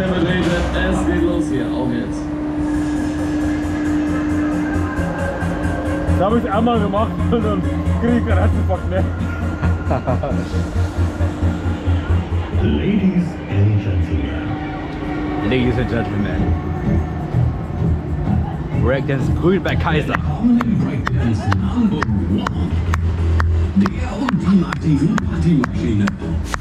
mehr betreten. Es geht los hier, auf jetzt. Das habe ich einmal gemacht und dann kriege ich einen Herzinfarkt mehr. Ladies and gentlemen, Ladies and Gentlemen. Breakdance grün bei Kaiser. willkommen im Breakdance Number One. Der ultimativen Partymaschine. Hey, hey,